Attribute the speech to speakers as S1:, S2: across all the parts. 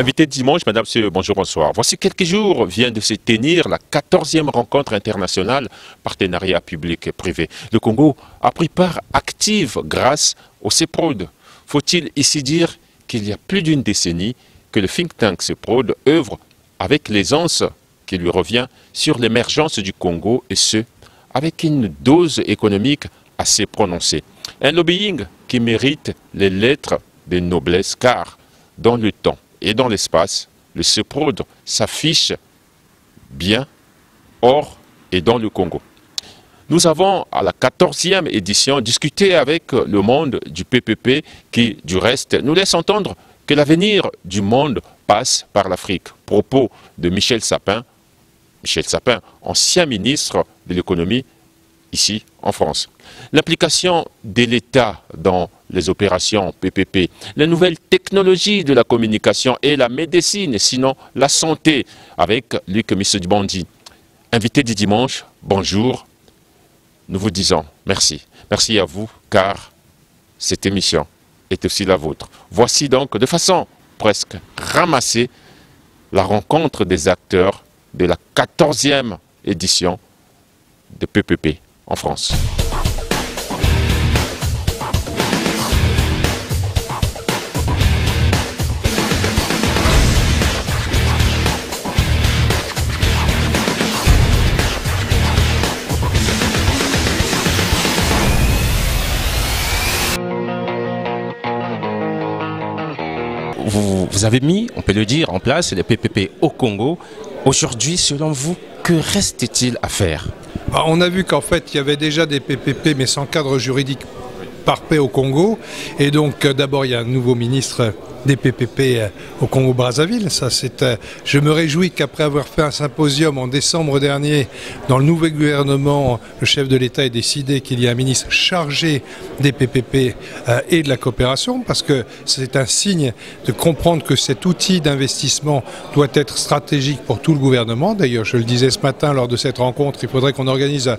S1: Invité dimanche, madame, monsieur, bonjour, bonsoir. Voici quelques jours vient de se tenir la 14e rencontre internationale partenariat public et privé. Le Congo a pris part active grâce au CEPROD. Faut-il ici dire qu'il y a plus d'une décennie que le think tank CEPROD œuvre avec l'aisance qui lui revient sur l'émergence du Congo et ce, avec une dose économique assez prononcée. Un lobbying qui mérite les lettres de noblesse car dans le temps et dans l'espace, le CEPROD s'affiche bien hors et dans le Congo. Nous avons, à la 14e édition, discuté avec le monde du PPP qui, du reste, nous laisse entendre que l'avenir du monde passe par l'Afrique. Propos de Michel Sapin, Michel Sapin, ancien ministre de l'économie ici en France. L'implication de l'État dans les opérations PPP, les nouvelles technologies de la communication et la médecine, sinon la santé, avec Luc Dubandi. Invité du dimanche, bonjour. Nous vous disons merci. Merci à vous, car cette émission est aussi la vôtre. Voici donc, de façon presque ramassée, la rencontre des acteurs de la 14e édition de PPP en France. Vous, avez mis, on peut le dire, en place les PPP au Congo. Aujourd'hui, selon vous, que reste-t-il à faire?
S2: Bah, On a vu qu'en fait, il y avait déjà des PPP, mais sans cadre juridique parfait au Congo. Et donc, euh, d'abord, il y a un nouveau ministre des PPP euh, au Congo-Brazzaville. Ça, c'est, euh, je me réjouis qu'après avoir fait un symposium en décembre dernier, dans le nouveau gouvernement, le chef de l'État ait décidé qu'il y a un ministre chargé des PPP euh, et de la coopération, parce que c'est un signe de comprendre que cet outil d'investissement doit être stratégique pour tout le gouvernement. D'ailleurs, je le disais ce matin lors de cette rencontre, il faudrait qu'on organise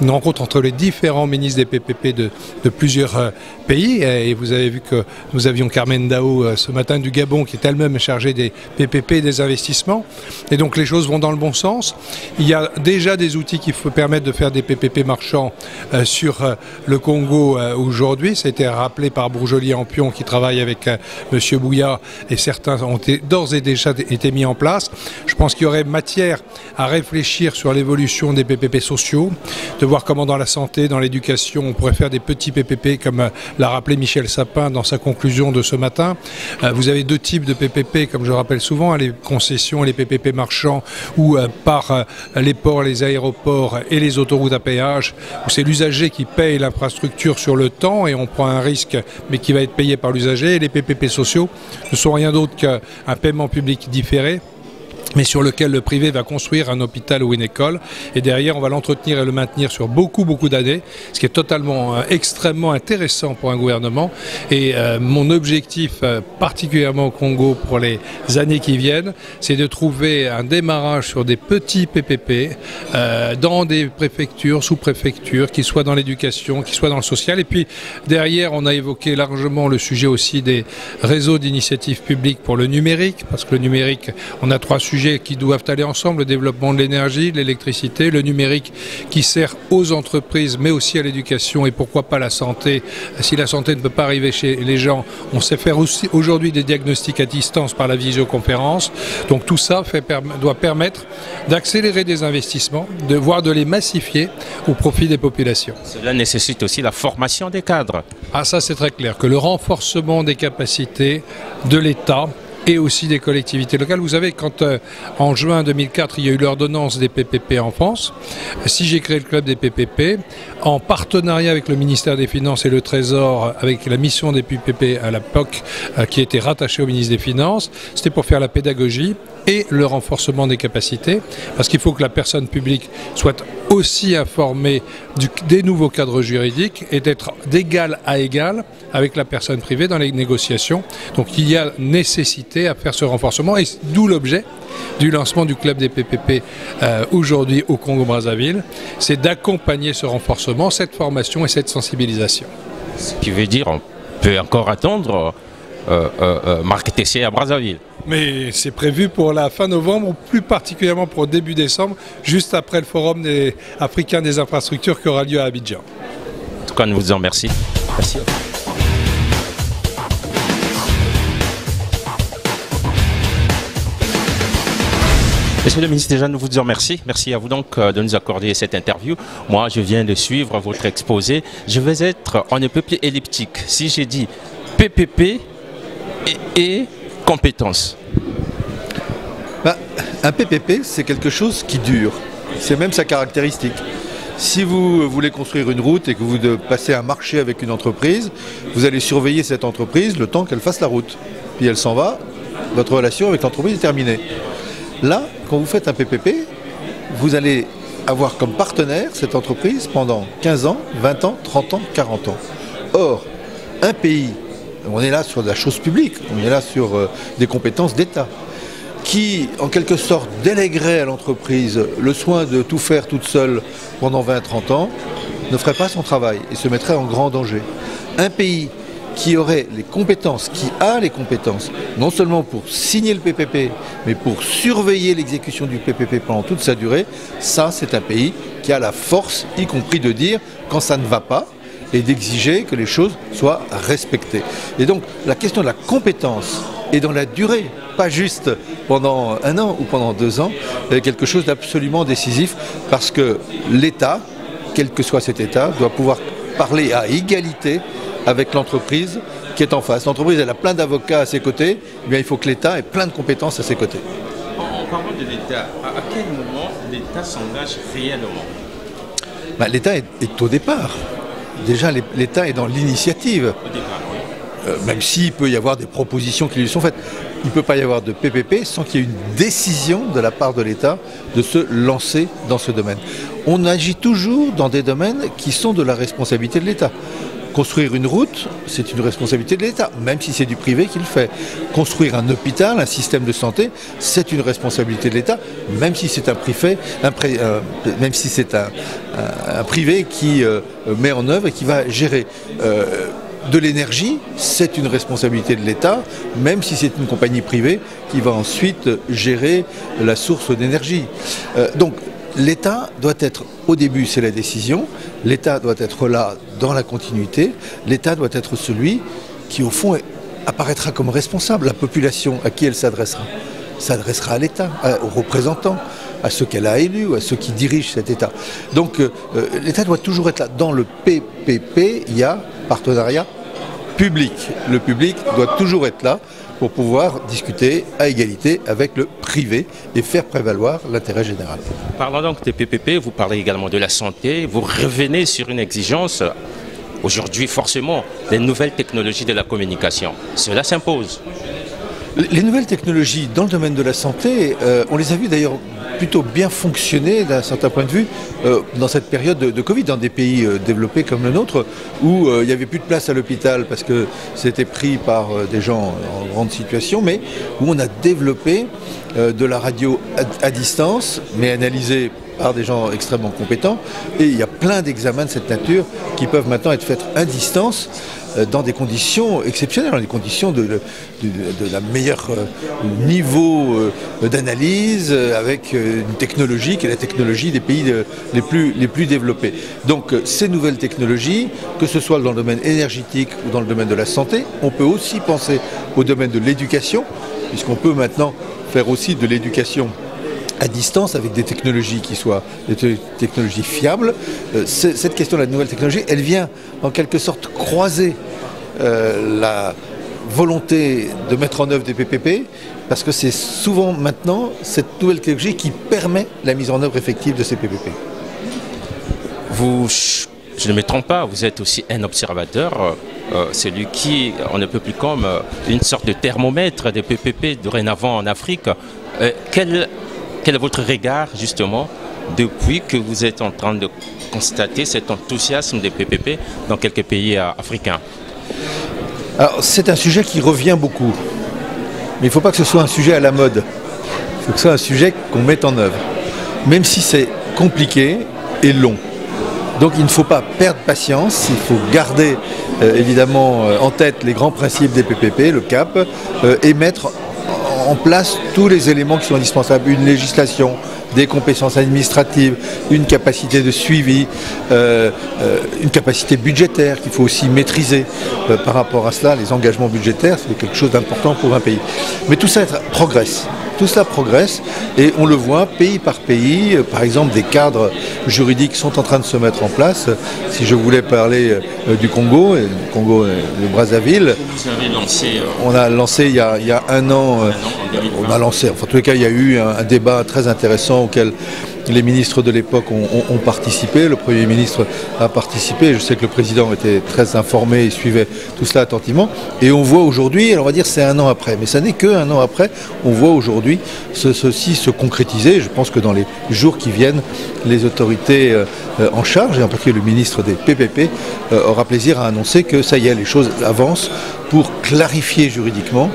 S2: une rencontre entre les différents ministres des PPP de, plusieurs pays. Et vous avez vu que nous avions Carmen Dao matin du Gabon, qui est elle-même chargée des PPP des investissements. Et donc les choses vont dans le bon sens. Il y a déjà des outils qui permettre de faire des PPP marchands euh, sur euh, le Congo euh, aujourd'hui. Ça a été rappelé par Bourjoli Ampion qui travaille avec M. Bouya et certains ont d'ores et déjà été mis en place. Je pense qu'il y aurait matière à réfléchir sur l'évolution des PPP sociaux, de voir comment dans la santé, dans l'éducation, on pourrait faire des petits PPP comme l'a rappelé Michel Sapin dans sa conclusion de ce matin. Euh, vous avez deux types de PPP, comme je rappelle souvent, hein, les concessions les PPP marchands, ou euh, par euh, les ports, les aéroports et les autoroutes à péage, où c'est l'usager qui paye l'infrastructure sur le temps et on prend un risque, mais qui va être payé par l'usager. Et les PPP sociaux ne sont rien d'autre qu'un paiement public différé mais sur lequel le privé va construire un hôpital ou une école. Et derrière, on va l'entretenir et le maintenir sur beaucoup, beaucoup d'années, ce qui est totalement, euh, extrêmement intéressant pour un gouvernement. Et euh, mon objectif, euh, particulièrement au Congo pour les années qui viennent, c'est de trouver un démarrage sur des petits PPP dans des préfectures, sous-préfectures, qui soient dans l'éducation, qui soient dans le social. Et puis derrière, on a évoqué largement le sujet aussi des réseaux d'initiatives publiques pour le numérique, parce que le numérique, on a trois sujets qui doivent aller ensemble, le développement de l'énergie, l'électricité, le numérique qui sert aux entreprises mais aussi à l'éducation et pourquoi pas la santé. Si la santé ne peut pas arriver chez les gens, on sait faire aussi aujourd'hui des diagnostics à distance par la visioconférence. Donc tout ça fait, doit permettre d'accélérer des investissements, de voir de les massifier au profit des populations.
S1: Cela nécessite aussi la formation des cadres.
S2: Ah ça c'est très clair, que le renforcement des capacités de l'État et aussi des collectivités locales. Vous savez, quand euh, en juin 2004, il y a eu l'ordonnance des PPP en France, si j'ai créé le club des PPP, en partenariat avec le ministère des Finances et le Trésor, avec la mission des PPP à l'époque, euh, qui était rattachée au ministre des Finances, c'était pour faire la pédagogie et le renforcement des capacités, parce qu'il faut que la personne publique soit aussi informée des nouveaux cadres juridiques et d'être d'égal à égal avec la personne privée dans les négociations. Donc il y a nécessité à faire ce renforcement et d'où l'objet du lancement du club des PPP euh, aujourd'hui au Congo-Brazzaville, c'est d'accompagner ce renforcement, cette formation et cette sensibilisation.
S1: Ce qui veut dire on peut encore attendre euh, euh, Marc Tessier à Brazzaville.
S2: Mais c'est prévu pour la fin novembre, plus particulièrement pour début décembre, juste après le Forum des africain des infrastructures qui aura lieu à Abidjan.
S3: En tout cas, nous vous en remercions. Merci. Monsieur le ministre, déjà, nous vous en remercions. Merci à vous donc euh, de nous accorder cette interview. Moi, je viens de suivre votre exposé. Je vais être un peu plus elliptique. Si j'ai dit PPP et compétences.
S4: Bah, un PPP, c'est quelque chose qui dure. C'est même sa caractéristique. Si vous voulez construire une route et que vous passez un marché avec une entreprise, vous allez surveiller cette entreprise le temps qu'elle fasse la route. Puis elle s'en va, votre relation avec l'entreprise est terminée. Là, quand vous faites un PPP, vous allez avoir comme partenaire cette entreprise pendant 15 ans, 20 ans, 30 ans, 40 ans. Or, un pays, on est là sur de la chose publique, on est là sur euh, des compétences d'État, qui, en quelque sorte, délèguerait à l'entreprise le soin de tout faire toute seule pendant 20-30 ans, ne ferait pas son travail et se mettrait en grand danger. Un pays qui aurait les compétences, qui a les compétences, non seulement pour signer le PPP, mais pour surveiller l'exécution du PPP pendant toute sa durée, ça c'est un pays qui a la force, y compris de dire quand ça ne va pas, et d'exiger que les choses soient respectées. Et donc la question de la compétence et dans la durée, pas juste pendant un an ou pendant deux ans, est quelque chose d'absolument décisif parce que l'État, quel que soit cet État, doit pouvoir parler à égalité avec l'entreprise qui est en face. L'entreprise, elle a plein d'avocats à ses côtés, bien, il faut que l'État ait plein de compétences à ses côtés.
S3: En parlant de l'État, à quel moment l'État s'engage réellement?
S4: Bah, L'État est, au départ. Déjà, l'État est dans l'initiative. Euh, même s'il peut y avoir des propositions qui lui sont faites. Il ne peut pas y avoir de PPP sans qu'il y ait une décision de la part de l'État de se lancer dans ce domaine. On agit toujours dans des domaines qui sont de la responsabilité de l'État. Construire une route, c'est une responsabilité de l'État, même si c'est du privé qui le fait. Construire un hôpital, un système de santé, c'est une responsabilité de l'État, même si c'est un privé, euh, même si c'est un, privé qui euh, met en œuvre et qui va gérer. Euh, de l'énergie, c'est une responsabilité de l'État, même si c'est une compagnie privée qui va ensuite gérer la source d'énergie. donc l'État doit être, au début c'est la décision, l'État doit être là dans la continuité, l'État doit être celui qui au fond apparaîtra comme responsable. La population à qui elle s'adressera s'adressera à l'État, aux représentants, à ceux qu'elle a élus, à ceux qui dirigent cet État. Donc euh, euh, l'État doit toujours être là. Dans le PPP, il y a partenariat public. Le public doit toujours être là pour pouvoir discuter à égalité avec le privé et faire prévaloir l'intérêt général.
S3: Parlant donc des PPP, vous parlez également de la santé, vous revenez sur une exigence aujourd'hui forcément des nouvelles technologies de la communication. Cela s'impose.
S4: Les nouvelles technologies dans le domaine de la santé, euh, on les a vues d'ailleurs plutôt bien fonctionner d'un certain point de vue euh, dans cette période de, Covid, dans des pays euh, développés comme le nôtre, où il n'y avait plus de place à l'hôpital parce que c'était pris par des gens en grande situation, mais où on a développé de la radio à, distance, mais analysée par des gens extrêmement compétents. Et il y a plein d'examens de cette nature qui peuvent maintenant être faits à distance euh, dans des conditions exceptionnelles, dans des conditions de, la meilleure euh, niveau euh, d'analyse, avec une technologie qui est la technologie des pays les plus développés. Donc ces nouvelles technologies, que ce soit dans le domaine énergétique ou dans le domaine de la santé, on peut aussi penser au domaine de l'éducation, puisqu'on peut maintenant faire aussi de l'éducation à distance avec des technologies qui soient des technologies fiables. Euh, cette question de la nouvelle technologie, elle vient en quelque sorte croiser euh, la volonté de mettre en œuvre des PPP, parce que c'est souvent maintenant cette nouvelle technologie qui permet la mise en œuvre effective de ces PPP.
S3: Vous, je ne me trompe pas, vous êtes aussi un observateur, euh, celui qui, on ne peut plus comme une sorte de thermomètre des PPP dorénavant en Afrique. quel quel est votre regard justement depuis que vous êtes en train de constater cet enthousiasme des PPP dans quelques pays euh, africains?
S4: C'est un sujet qui revient beaucoup. Mais il ne faut pas que ce soit un sujet à la mode. Il faut que ce soit un sujet qu'on mette en œuvre. Même si c'est compliqué et long. Donc il ne faut pas perdre patience, il faut garder euh, évidemment euh, en tête les grands principes des PPP, le CAP, et mettre en place tous les éléments qui sont indispensables. Une législation, des compétences administratives, une capacité de suivi, euh, euh, une capacité budgétaire qu'il faut aussi maîtriser. Euh, par rapport à cela, les engagements budgétaires, c'est quelque chose d'important pour un pays. Mais tout ça progresse. Tout cela progresse et on le voit pays par pays. Par exemple, des cadres juridiques sont en train de se mettre en place. Si je voulais parler du Congo, du Congo de Brazzaville, on a lancé il y a, un an, on a lancé, enfin, en tous les cas, il y a eu un débat très intéressant auquel les ministres de l'époque ont, participé, le Premier ministre a participé, je sais que le Président était très informé et suivait tout cela attentivement, et on voit aujourd'hui, on va dire c'est un an après, mais ça n'est qu'un an après, on voit aujourd'hui ceci se concrétiser, je pense que dans les jours qui viennent, les autorités euh, en charge, et en particulier le ministre des PPP, euh, aura plaisir à annoncer que ça y est, les choses avancent pour clarifier juridiquement,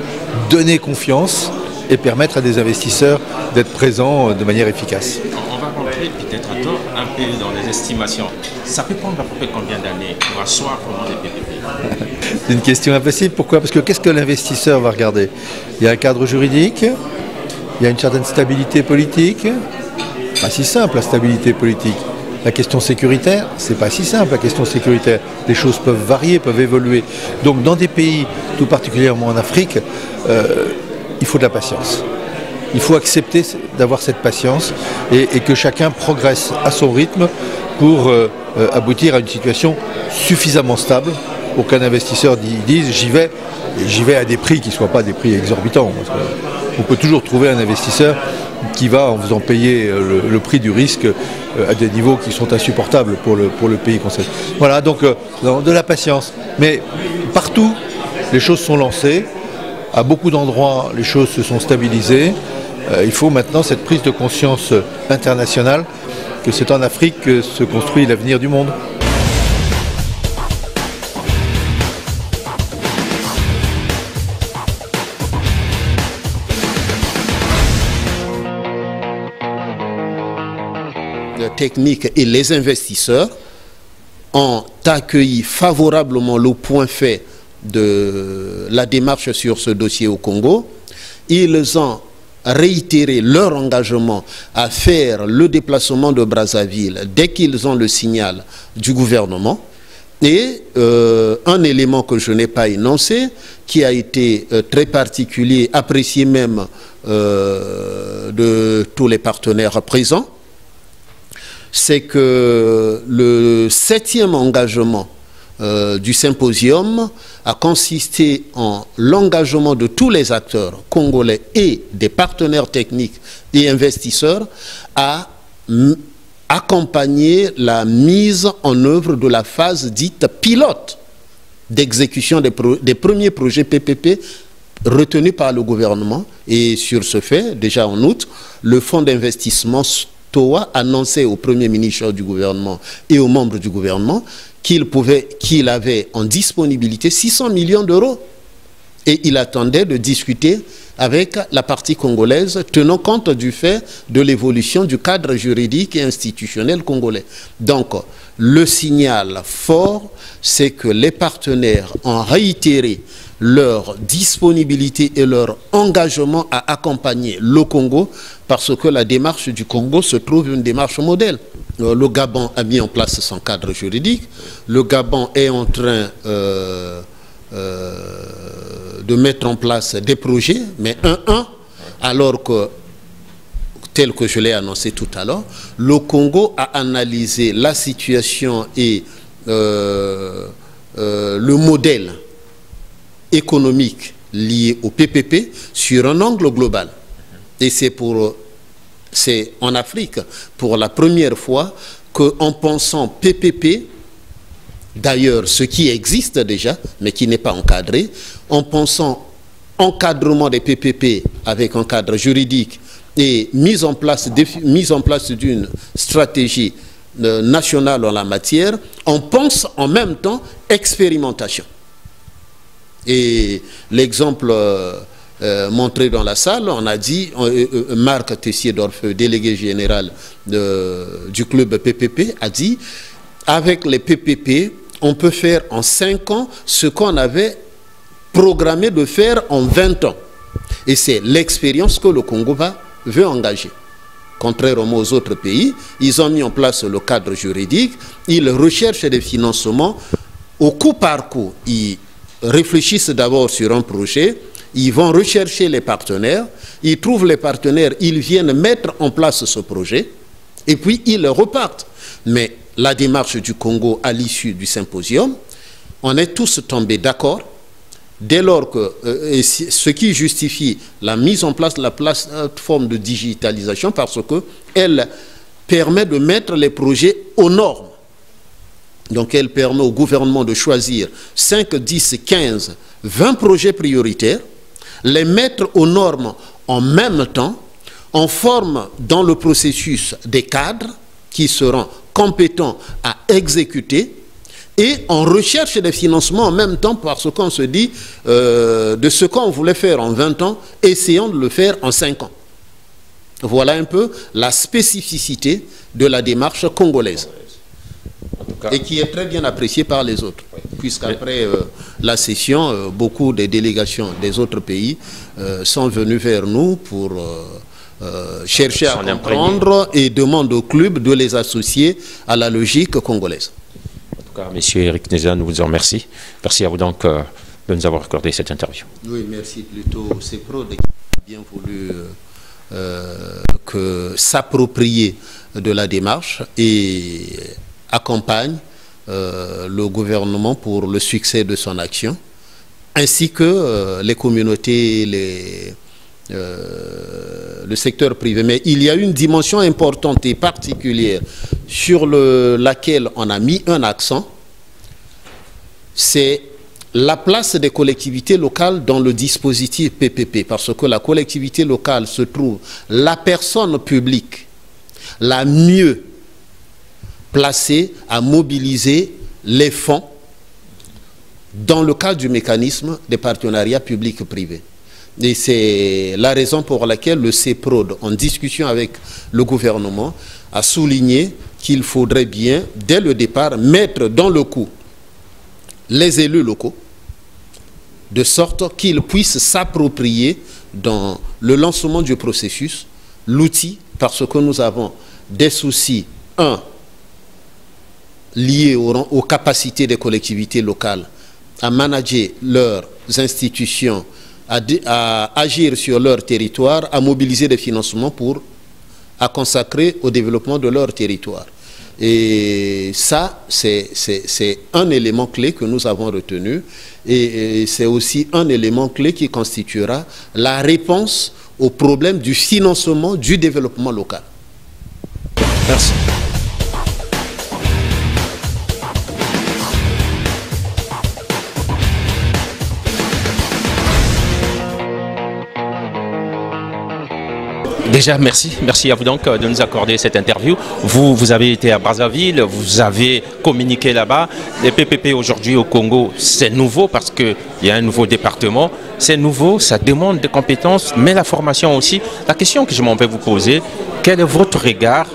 S4: donner confiance, et permettre à des investisseurs d'être présents de manière efficace.
S3: On va rentrer peut-être à tort un peu dans les estimations. Ça peut prendre à peu près combien d'années pour asseoir vraiment les PPP
S4: C'est une question impossible. Pourquoi? Parce que qu'est-ce que l'investisseur va regarder? Il y a un cadre juridique, il y a une certaine stabilité politique. Pas si simple la stabilité politique. La question sécuritaire, c'est pas si simple la question sécuritaire. Les choses peuvent varier, peuvent évoluer. Donc dans des pays, tout particulièrement en Afrique, euh, il faut de la patience. Il faut accepter d'avoir cette patience et, que chacun progresse à son rythme pour euh, euh, aboutir à une situation suffisamment stable pour qu'un investisseur dise j'y vais, j'y vais à des prix qui ne soient pas des prix exorbitants. on peut toujours trouver un investisseur qui va en faisant payer euh, le, prix du risque à des niveaux qui sont insupportables pour le, pour le pays concerne. Voilà, donc de la patience. Mais partout, les choses sont lancées. À beaucoup d'endroits, les choses se sont stabilisées. Euh, il faut maintenant cette prise de conscience internationale que c'est en Afrique que se construit l'avenir du monde.
S5: techniques et les investisseurs ont accueilli favorablement le point fait de la démarche sur ce dossier au Congo. Ils ont réitéré leur engagement à faire le déplacement de Brazzaville dès qu'ils ont le signal du gouvernement. Et euh, un élément que je n'ai pas énoncé, qui a été euh, très particulier, apprécié même euh, de tous les partenaires présents, c'est que le septième engagement du symposium a consisté en l'engagement de tous les acteurs congolais et des partenaires techniques et investisseurs à accompagner la mise en œuvre de la phase dite pilote d'exécution des, des, premiers projets PPP retenus par le gouvernement. Et sur ce fait, déjà en août, le fonds d'investissement TOA annonçait au Premier ministre du gouvernement et aux membres du gouvernement qu'il avait en disponibilité 600 millions d'euros. Et il attendait de discuter avec la partie congolaise, tenant compte du fait de l'évolution du cadre juridique et institutionnel congolais. Donc, le signal fort, c'est que les partenaires ont réitéré leur disponibilité et leur engagement à accompagner le Congo parce que la démarche du Congo se trouve une démarche modèle. Euh, le Gabon a mis en place son cadre juridique. Le Gabon est en train euh, euh, de mettre en place des projets, mais un-un, alors que, tel que je l'ai annoncé tout à l'heure, le Congo a analysé la situation et le modèle économique lié au PPP sur un angle global. Et c'est pour c'est en Afrique pour la première fois qu'en pensant PPP, d'ailleurs ce qui existe déjà, mais qui n'est pas encadré, en pensant encadrement des PPP avec un cadre juridique et mise en place, mise en d'une stratégie euh, nationale en la matière, on pense en même temps expérimentation. Et l'exemple euh, euh, montré dans la salle, on a dit, euh, Marc Tessier-Dorfeux, délégué général du club PPP, a dit, avec les PPP, on peut faire en 5 ans ce qu'on avait programmé de faire en 20 ans. Et c'est l'expérience que le Congo va, veut engager. Contrairement aux autres pays, ils ont mis en place le cadre juridique, ils recherchent des financements au coup par coup. Ils réfléchissent d'abord sur un projet, ils vont rechercher les partenaires, ils trouvent les partenaires, ils viennent mettre en place ce projet, et puis ils repartent. Mais la démarche du Congo à l'issue du symposium, on est tous tombés d'accord dès lors que euh, ce qui justifie la mise en place de la plateforme de digitalisation parce qu'elle permet de mettre les projets aux normes. Donc elle permet au gouvernement de choisir 5, 10, 15, 20 projets prioritaires, les mettre aux normes en même temps, en forme dans le processus des cadres qui seront compétents à exécuter et on recherche des financements en même temps parce qu'on se dit euh, de ce qu'on voulait faire en 20 ans, essayons de le faire en 5 ans. Voilà un peu la spécificité de la démarche congolaise et qui est très bien appréciée par les autres. Puisqu'après euh, la session, euh, beaucoup des délégations des autres pays sont venus vers nous pour chercher à comprendre et demandent au club de les associer à la logique congolaise.
S3: Monsieur Eric Nézan, nous vous en remercie. Merci à vous donc euh, de nous avoir accordé cette interview.
S5: Oui, merci plutôt CEPRO qui a bien voulu euh, euh, que s'approprier de la démarche et accompagne le gouvernement pour le succès de son action, ainsi que les communautés, les, le secteur privé. Mais il y a une dimension importante et particulière sur laquelle on a mis un accent, c'est la place des collectivités locales dans le dispositif PPP, parce que la collectivité locale se trouve la personne publique la mieux placée à mobiliser les fonds dans le cadre du mécanisme des partenariats publics-privés. Et c'est la raison pour laquelle le CEPROD, en discussion avec le gouvernement, a souligné qu'il faudrait bien, dès le départ, mettre dans le coup les élus locaux, de sorte qu'ils puissent s'approprier dans le lancement du processus l'outil, parce que nous avons des soucis, un, liés aux, capacités des collectivités locales à manager leurs institutions, à agir sur leur territoire, à mobiliser des financements pour à consacrer au développement de leur territoire. Et ça, c'est un élément clé que nous avons retenu et, et c'est aussi un élément clé qui constituera la réponse au problème du financement du développement local. Merci.
S3: Déjà, merci. Merci à vous donc euh, de nous accorder cette interview. Vous, vous avez été à Brazzaville, vous avez communiqué là-bas. Les PPP aujourd'hui au Congo, c'est nouveau parce qu'il y a un nouveau département. C'est nouveau, ça demande des compétences, mais la formation aussi. La question que je m'en vais vous poser, quel est votre regard?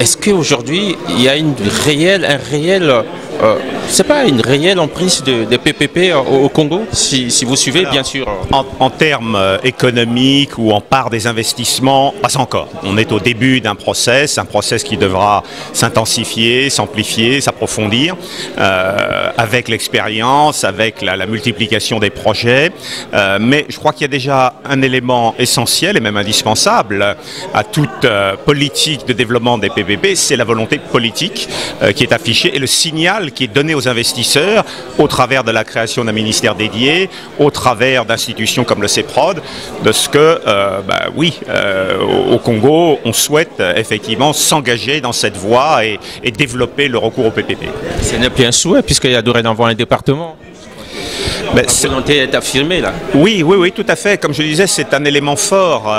S3: Est-ce qu'aujourd'hui, il y a une réelle, un réel euh, c'est pas une réelle emprise de, PPP euh, au, Congo, si, vous suivez, bien sûr.
S6: En, termes euh, économiques ou en part des investissements, pas encore. On est au début d'un process, un process qui devra s'intensifier, s'amplifier, s'approfondir, avec l'expérience, avec la, multiplication des projets. mais je crois qu'il y a déjà un élément essentiel et même indispensable à toute politique de développement des PPP, c'est la volonté politique qui est affichée et le signal qui est donné aux investisseurs au travers de la création d'un ministère dédié, au travers d'institutions comme le CEPROD, de ce que, euh, bah oui, euh, au Congo, on souhaite effectivement s'engager dans cette voie et, développer le recours au PPP.
S3: Ce n'est plus un souhait puisqu'il y a dorénavant un département. Mais la volonté est affirmée là.
S6: Oui, oui, oui, tout à fait. Comme je disais, c'est un élément fort.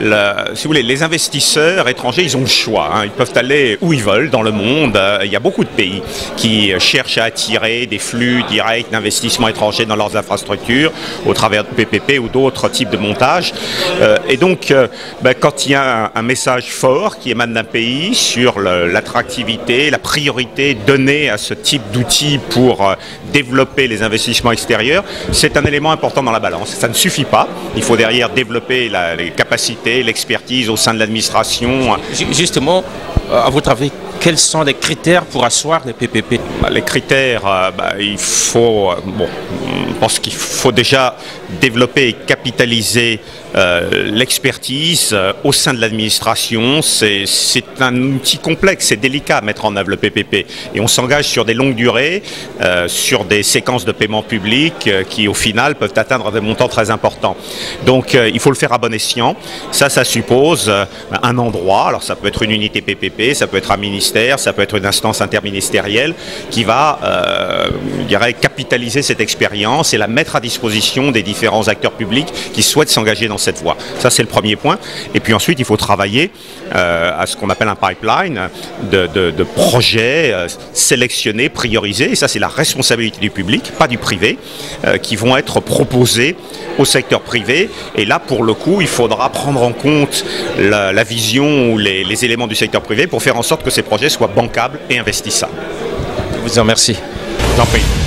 S6: Euh, si vous voulez, les investisseurs étrangers, ils ont le choix. Hein. Ils peuvent aller où ils veulent dans le monde. Euh, il y a beaucoup de pays qui cherchent à attirer des flux directs d'investissements étrangers dans leurs infrastructures au travers de PPP ou d'autres types de montages. Euh, et donc, ben, quand il y a un, un, message fort qui émane d'un pays sur l'attractivité, la priorité donnée à ce type d'outils pour développer les investissements extérieurs, extérieur, c'est un élément important dans la balance. Ça ne suffit pas. Il faut derrière développer les capacités, l'expertise au sein de l'administration.
S3: Justement, à votre avis, quels sont les critères pour asseoir les PPP
S6: bah, Les critères, euh, bah, il faut, euh, bon, je pense qu'il faut déjà développer et capitaliser euh, l'expertise au sein de l'administration. C'est un outil complexe, c'est délicat à mettre en œuvre le PPP. Et on s'engage sur des longues durées, sur des séquences de paiement public qui au final peuvent atteindre des montants très importants. Donc il faut le faire à bon escient. Ça, ça suppose un endroit. Alors ça peut être une unité PPP, ça peut être un ministère ça peut être une instance interministérielle qui va, euh, capitaliser cette expérience et la mettre à disposition des différents acteurs publics qui souhaitent s'engager dans cette voie. Ça, c'est le premier point. Et puis ensuite, il faut travailler euh, à ce qu'on appelle un pipeline de, projets euh, sélectionnés, priorisés. Et ça, c'est la responsabilité du public, pas du privé, qui vont être proposés au secteur privé. Et là, pour le coup, il faudra prendre en compte la, vision ou les, les éléments du secteur privé pour faire en sorte que ces projets soit bancable et investissable.
S3: Je vous en remercie.
S6: J'en prie.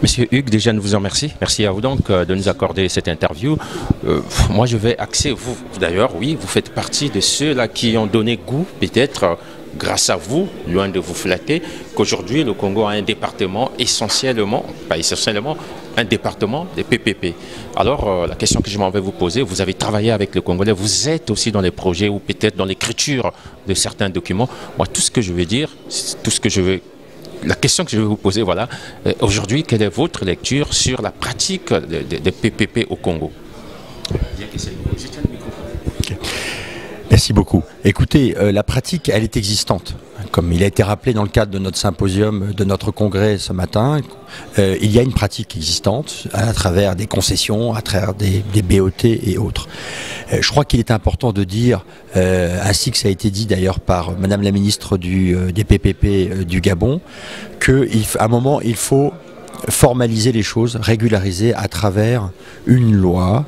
S3: Monsieur Hugues, déjà nous vous en remercie. Merci à vous donc euh, de nous accorder cette interview. Euh, moi je vais axer, vous d'ailleurs, oui, vous faites partie de ceux-là qui ont donné goût peut-être grâce à vous, loin de vous flatter, qu'aujourd'hui le Congo a un département essentiellement, pas essentiellement, un département des PPP. Alors euh, la question que je m'en vais vous poser, vous avez travaillé avec le Congolais, vous êtes aussi dans les projets ou peut-être dans l'écriture de certains documents. Moi tout ce que je veux dire, tout ce que je veux la question que je vais vous poser, voilà, euh, aujourd'hui, quelle est votre lecture sur la pratique des PPP au Congo?
S7: Merci beaucoup. Écoutez, euh, la pratique, elle est existante. Comme il a été rappelé dans le cadre de notre symposium, de notre congrès ce matin, euh, il y a une pratique existante à travers des concessions, à travers des, BOT et autres. Euh, je crois qu'il est important de dire, ainsi que ça a été dit d'ailleurs par Madame la ministre du, des PPP du Gabon, qu'à un moment, il faut formaliser les choses, régulariser à travers une loi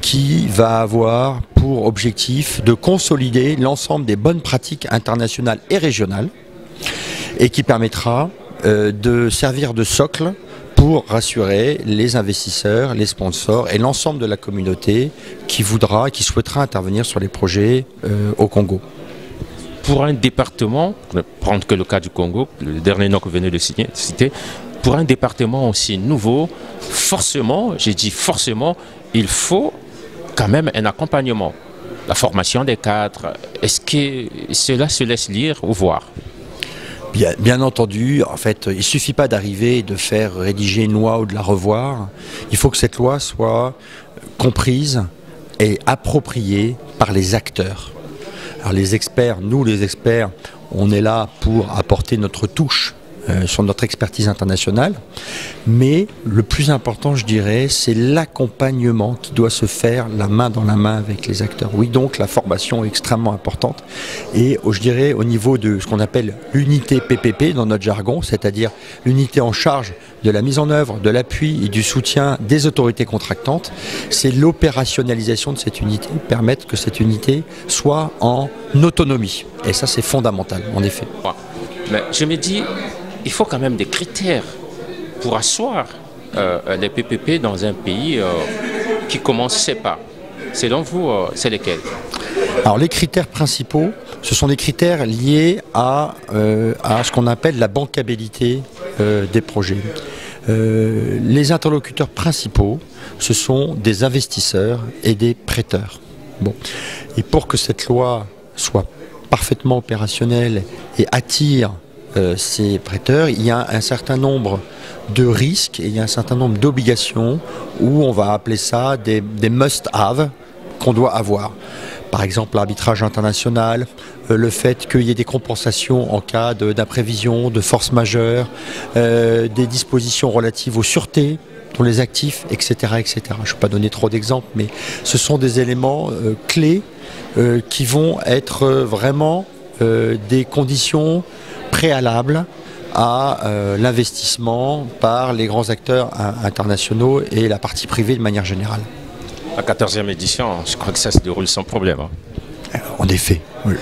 S7: qui va avoir objectif de consolider l'ensemble des bonnes pratiques internationales et régionales et qui permettra euh, de servir de socle pour rassurer les investisseurs, les sponsors et l'ensemble de la communauté qui voudra, qui souhaitera intervenir sur les projets euh, au Congo.
S3: Pour un département, prendre que le cas du Congo, le dernier nom que vous venez de citer, pour un département aussi nouveau, forcément, j'ai dit forcément, il faut quand même un accompagnement. La formation des cadres, est-ce que cela se laisse lire ou voir?
S7: Bien, entendu, en fait, il ne suffit pas d'arriver et de faire rédiger une loi ou de la revoir. Il faut que cette loi soit comprise et appropriée par les acteurs. Alors les experts, nous les experts, on est là pour apporter notre touche euh, sur notre expertise internationale. Mais le plus important, je dirais, c'est l'accompagnement qui doit se faire la main dans la main avec les acteurs. Oui, donc la formation est extrêmement importante. Et je dirais au niveau de ce qu'on appelle l'unité PPP dans notre jargon, c'est-à-dire l'unité en charge de la mise en œuvre, de l'appui et du soutien des autorités contractantes, c'est l'opérationnalisation de cette unité, permettre que cette unité soit en autonomie. Et ça, c'est fondamental, en effet.
S3: Je me dis, il faut quand même des critères pour asseoir euh, les PPP dans un pays euh, qui commence pas. Selon vous, euh, c'est lesquels?
S7: Alors les critères principaux, ce sont des critères liés à, ce qu'on appelle la bancabilité des projets. les interlocuteurs principaux, ce sont des investisseurs et des prêteurs. Et pour que cette loi soit parfaitement opérationnelle et attire euh, ces prêteurs, il y a un certain nombre de risques et il y a un certain nombre d'obligations où on va appeler ça des, must-have qu'on doit avoir. Par exemple, l'arbitrage international, euh, le fait qu'il y ait des compensations en cas d'imprévision, de, force majeure, euh, des dispositions relatives aux sûretés pour les actifs, etc. etc. Je ne vais pas donner trop d'exemples, mais ce sont des éléments clés qui vont être vraiment des conditions préalable à euh, l'investissement par les grands acteurs internationaux et la partie privée de manière générale.
S3: La 14e édition, je crois que ça se déroule sans problème. hein.
S7: En effet, oui,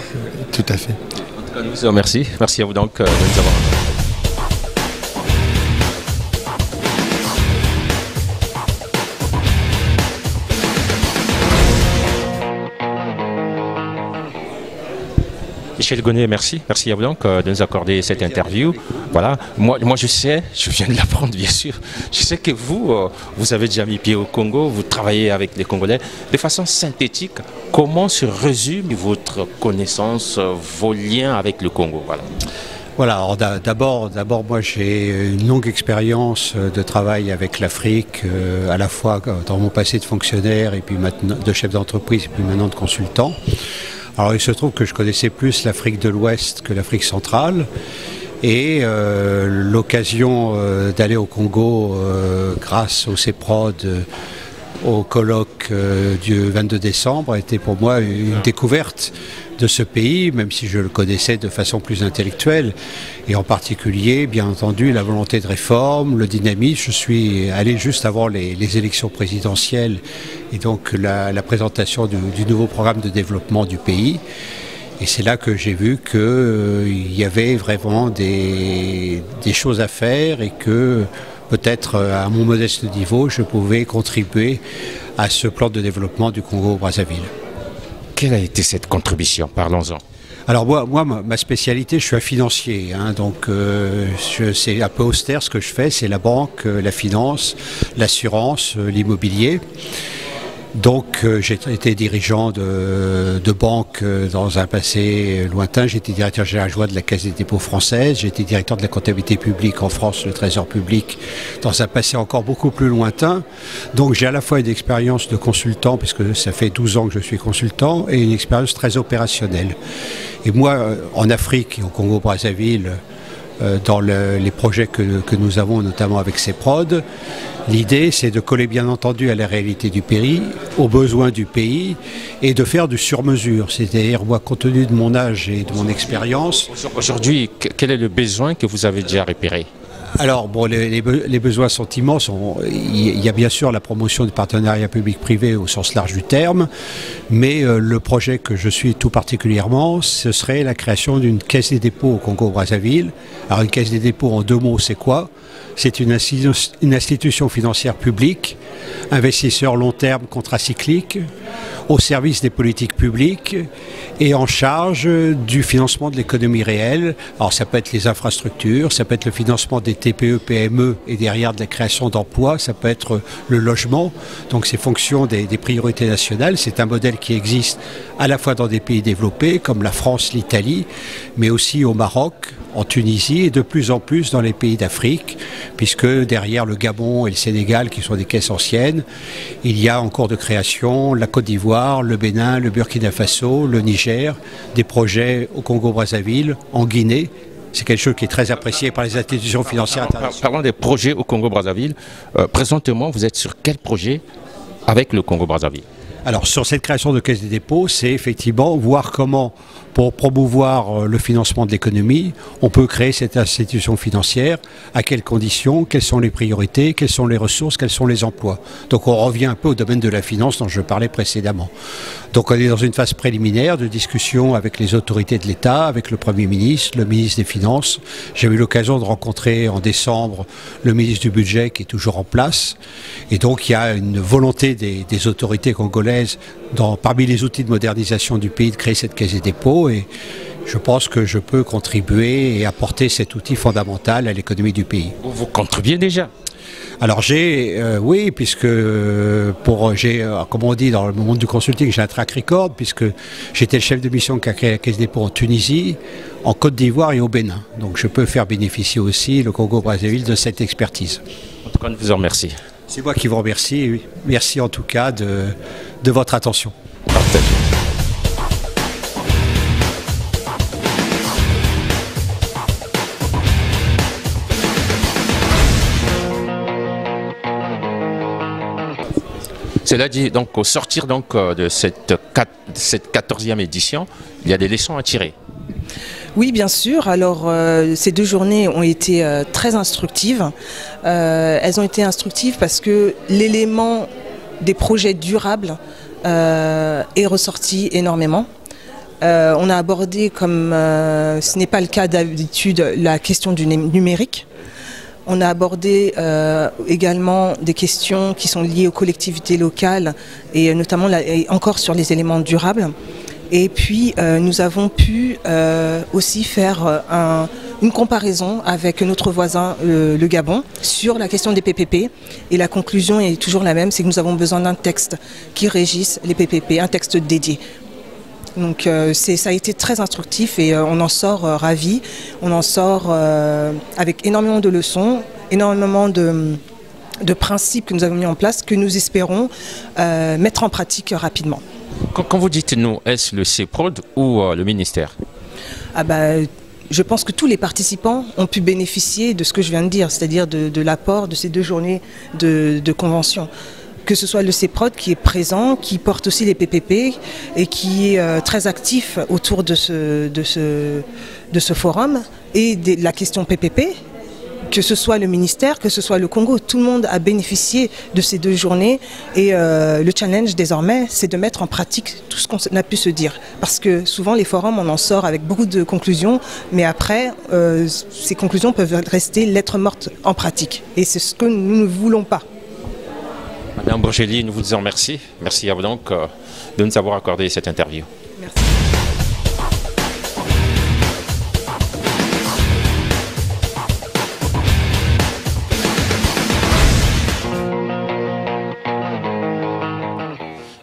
S7: tout à fait.
S3: En tout cas, nous vous remercie. Merci à vous donc euh, de nous avoir. Michel Gonnet, merci. Merci à vous donc euh, de nous accorder cette interview. Voilà, moi, je sais, je viens de l'apprendre bien sûr, je sais que vous, euh, vous avez déjà mis pied au Congo, vous travaillez avec les Congolais. De façon synthétique, comment se résume votre connaissance, euh, vos liens avec le Congo? Voilà.
S8: Voilà, d'abord, d'abord, moi j'ai une longue expérience de travail avec l'Afrique, à la fois dans mon passé de fonctionnaire et puis maintenant de chef d'entreprise et puis maintenant de consultant. Alors il se trouve que je connaissais plus l'Afrique de l'Ouest que l'Afrique centrale. Et euh, l'occasion euh, d'aller au Congo euh, grâce au CEPROD au colloque du 22 décembre a été pour moi une découverte de ce pays, même si je le connaissais de façon plus intellectuelle, et en particulier, bien entendu, la volonté de réforme, le dynamisme. Je suis allé juste avant les, élections présidentielles et donc la, présentation du, nouveau programme de développement du pays. Et c'est là que j'ai vu qu'il y avait vraiment des, des choses à faire et que peut-être euh, à mon modeste niveau, je pouvais contribuer à ce plan de développement du Congo-Brazzaville.
S3: Quelle a été cette contribution? Parlons-en.
S8: Alors moi, ma, spécialité, je suis un financier, hein, donc euh, c'est un peu austère ce que je fais, c'est la banque, euh, la finance, l'assurance, euh, l'immobilier. Donc euh, j'ai été dirigeant de, banque euh, dans un passé lointain. J'étais directeur général adjoint de la Caisse des dépôts française. J'étais directeur de la comptabilité publique en France, le Trésor public, dans un passé encore beaucoup plus lointain. Donc j'ai à la fois une expérience de consultant, puisque ça fait 12 ans que je suis consultant, et une expérience très opérationnelle. Et moi, euh, en Afrique au Congo-Brazzaville, dans le- les projets que, que nous avons, notamment avec CEPROD. L'idée, c'est de coller bien entendu à la réalité du pays, aux besoins du pays, et de faire du sur-mesure. C'est-à-dire, moi, compte tenu de mon âge et de mon expérience,
S3: Aujourd'hui, que- quel est le besoin que vous avez déjà repéré?
S8: Alors, bon, les, les be- les besoins sont immenses. Il y a bien sûr la promotion du partenariat public-privé au sens large du terme, mais euh, le projet que je suis tout particulièrement, ce serait la création d'une caisse des dépôts au Congo-Brazzaville. Alors, une caisse des dépôts, en deux mots, c'est quoi? C'est une, institu- une institution financière publique, investisseur long terme contracyclique, au service des politiques publiques et en charge du financement de l'économie réelle. Alors ça peut être les infrastructures, ça peut être le financement des TPE, PME et derrière de la création d'emplois, ça peut être le logement. Donc c'est fonction des priorités nationales. C'est un modèle qui existe à la fois dans des pays développés comme la France, l'Italie, mais aussi au Maroc, en Tunisie et de plus en plus dans les pays d'Afrique, puisque derrière le Gabon et le Sénégal, qui sont des caisses anciennes, il y a en cours de création la Côte d'Ivoire, le Bénin, le Burkina Faso, le Niger, des projets au Congo-Brazzaville, en Guinée. C'est quelque chose qui est très apprécié par les institutions financières internationales.
S3: Parlons des projets au Congo-Brazzaville. Euh, présentement, vous êtes sur quel projet avec le Congo-Brazzaville?
S8: Alors sur cette création de caisse des dépôts, c'est effectivement voir comment, pour promouvoir euh, le financement de l'économie, on peut créer cette institution financière, à quelles conditions, quelles sont les priorités, quelles sont les ressources, quels sont les emplois? Donc on revient un peu au domaine de la finance dont je parlais précédemment. Donc on est dans une phase préliminaire de discussion avec les autorités de l'État, avec le Premier ministre, le ministre des Finances. J'ai eu l'occasion de rencontrer en décembre le ministre du Budget qui est toujours en place. Et donc il y a une volonté des, des autorités congolaises, dans, parmi les outils de modernisation du pays, de créer cette caisse des dépôts. Et je pense que je peux contribuer et apporter cet outil fondamental à l'économie du pays.
S3: Vous, contribuez déjà
S8: Alors j'ai, euh, oui, puisque euh, pour j'ai, euh, comme on dit dans le monde du consulting, j'ai un track record puisque j'étais le chef de mission qui a créé la Caisse des dépôts en Tunisie, en Côte d'Ivoire et au Bénin. Donc je peux faire bénéficier aussi le Congo-Brazzaville de cette expertise.
S3: En tout cas, nous vous en remercie.
S8: C'est moi qui vous remercie. Merci en tout cas de, de votre attention.
S3: Partagez. Cela dit, donc, au sortir donc, euh, de cette, cette 14e édition, il y a des leçons à tirer.
S9: Oui, bien sûr. Alors, euh, ces deux journées ont été euh, très instructives. Euh, elles ont été instructives parce que l'élément des projets durables est ressorti énormément. on a abordé, comme ce n'est pas le cas d'habitude, la question du numérique. On a abordé euh, également des questions qui sont liées aux collectivités locales et notamment encore sur les éléments durables. Et puis euh, nous avons pu euh, aussi faire une comparaison avec notre voisin le Gabon sur la question des PPP. Et la conclusion est toujours la même, c'est que nous avons besoin d'un texte qui régisse les PPP, un texte dédié. Donc euh, ça a été très instructif et euh, on en sort euh, ravi. On en sort avec énormément de leçons, énormément de, principes que nous avons mis en place que nous espérons mettre en pratique rapidement.
S3: Quand, vous dites nous, est-ce le CEPROD ou le ministère?
S9: Ah bah, je pense que tous les participants ont pu bénéficier de ce que je viens de dire, c'est-à-dire de, l'apport de ces deux journées de convention. Que ce soit le CEPROD qui est présent, qui porte aussi les PPP et qui est euh, très actif autour de ce, forum et de la question PPP, que ce soit le ministère, que ce soit le Congo, tout le monde a bénéficié de ces deux journées et euh, le challenge désormais, c'est de mettre en pratique tout ce qu'on a pu se dire. Parce que souvent les forums, on en sort avec beaucoup de conclusions, mais après, euh, ces conclusions peuvent rester lettres mortes en pratique. Et c'est ce que nous ne voulons pas.
S3: Madame Bourgeli, nous vous disons merci. Merci à vous donc euh, de nous avoir accordé cette interview.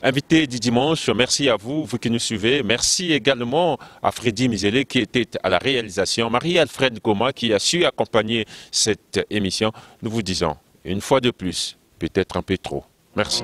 S3: Invité du dimanche, merci à vous, vous qui nous suivez. Merci également à Freddy Misele qui était à la réalisation, Marie-Alfred Goma qui a su accompagner cette émission. Nous vous disons une fois de plus, peut-être un peu trop. Merci.